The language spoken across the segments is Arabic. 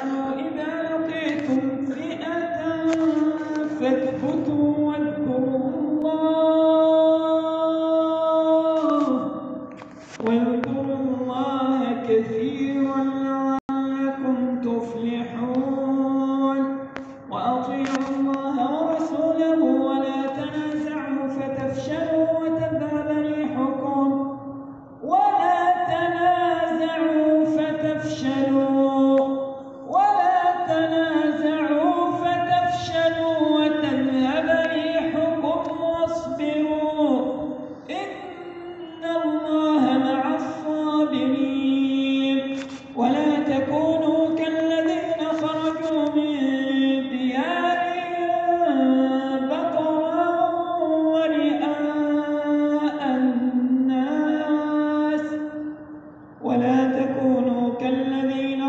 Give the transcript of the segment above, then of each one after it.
إذا لقيتم فئة فاثبتوا.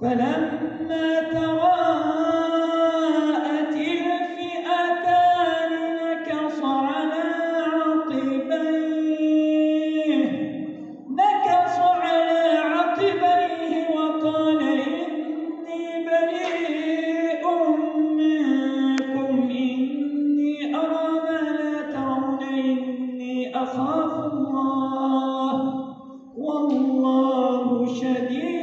فلما الفئتان نكص على عقبيه. نكص على عقبيه وقال إني بريء منكم. إني أرى ما لا ترون. إني أخاف الله. والله شديد